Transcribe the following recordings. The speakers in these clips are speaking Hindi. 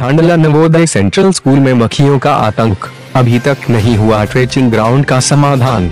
थांडला नवोदय सेंट्रल स्कूल में मक्खियों का आतंक। अभी तक नहीं हुआ ट्रेचिंग ग्राउंड का समाधान।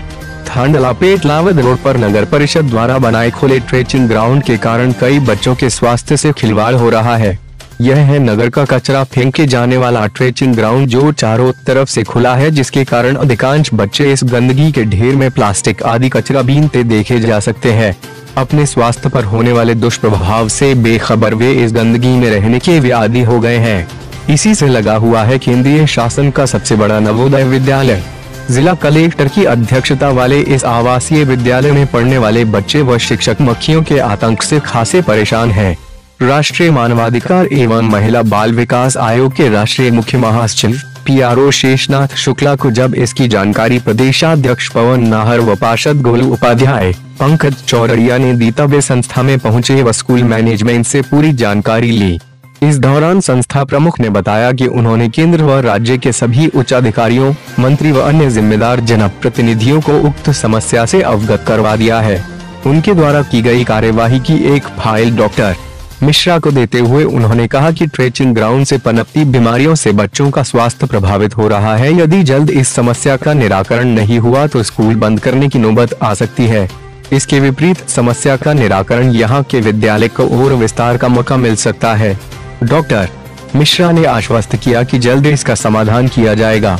थांडला पेटलावद रोड पर नगर परिषद द्वारा बनाए खुले ट्रेचिंग ग्राउंड के कारण कई बच्चों के स्वास्थ्य से खिलवाड़ हो रहा है। यह है नगर का कचरा फेंके जाने वाला ट्रेचिंग ग्राउंड जो चारों तरफ़ से खुला है, जिसके कारण अधिकांश बच्चे इस गंदगी के ढेर में प्लास्टिक आदि कचरा बीनते देखे जा सकते हैं। अपने स्वास्थ्य पर होने वाले दुष्प्रभाव से बेखबर वे इस गंदगी में रहने के आदि हो गए हैं। इसी से लगा हुआ है केंद्रीय शासन का सबसे बड़ा नवोदय विद्यालय जिला कलेक्टर की अध्यक्षता वाले इस आवासीय विद्यालय में पढ़ने वाले बच्चे व शिक्षक मक्खियों के आतंक से खासे परेशान हैं। राष्ट्रीय मानवाधिकार एवं महिला बाल विकास आयोग के राष्ट्रीय मुख्य महासचिव P R O Sheshnath Shukla को जब इसकी जानकारी प्रदेशाध्यक्ष पवन नाहर व पार्षद गोलू उपाध्याय पंकज चौरड़िया ने दी, तब संस्था में पहुँचे व स्कूल मैनेजमेंट से पूरी जानकारी ली इस दौरान संस्था प्रमुख ने बताया कि उन्होंने केंद्र व राज्य के सभी उच्च अधिकारियों मंत्री व अन्य जिम्मेदार जनप्रतिनिधियों को उक्त समस्या से अवगत करवा दिया है। उनके द्वारा की गई कार्यवाही की एक फ़ाइल डॉक्टर मिश्रा को देते हुए उन्होंने कहा कि ट्रेचिंग ग्राउंड से पनपती बीमारियों से बच्चों का स्वास्थ्य प्रभावित हो रहा है। यदि जल्द इस समस्या का निराकरण नहीं हुआ तो स्कूल बंद करने की नौबत आ सकती है। इसके विपरीत समस्या का निराकरण यहाँ के विद्यालय को और विस्तार का मौका मिल सकता है। डॉक्टर मिश्रा ने आश्वस्त किया कि जल्द इसका समाधान किया जाएगा।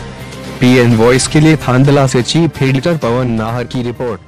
पीएन वॉइस के लिए थांदला से चीफ एडिटर पवन नाहर की रिपोर्ट।